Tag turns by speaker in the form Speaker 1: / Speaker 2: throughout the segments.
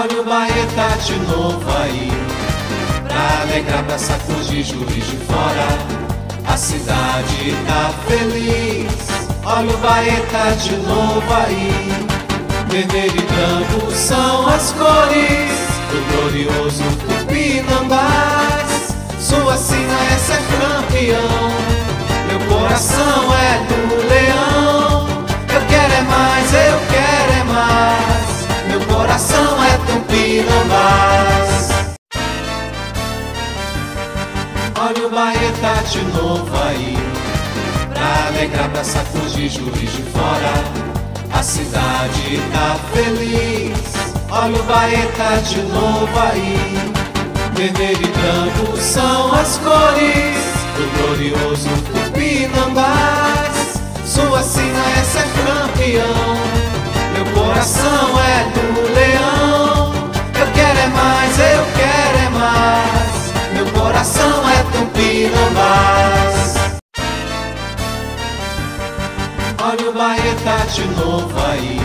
Speaker 1: Olha o Baeta de novo aí. Pra alegrar, pra sacudir juiz de fora. A cidade tá feliz. Olha o Baeta de novo aí. Vermelho e branco são as cores Do glorioso Tupinambás. Sua sina é ser campeão. Meu coração é Olha o Baeta de novo aí Pra alegrar, pra sacudir juiz de fora a cidade tá feliz, olha o Baeta de novo aí. Vermelho e branco são as cores do glorioso Tupinambás. Sua sina é ser campeão, meu coração Olha o Baeta de novo aí.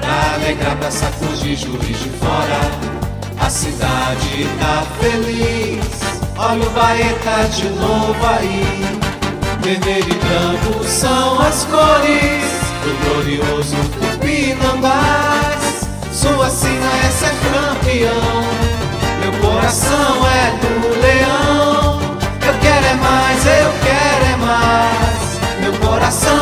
Speaker 1: Pra alegrar, pra sacudir juiz de fora. A cidade tá feliz. Olha o Baeta de novo aí. Vermelho e branco são as cores Do glorioso Tupinambás Sua sina essa é campeão. Meu coração é do leão. Eu quero é mais, eu quero é mais. Meu coração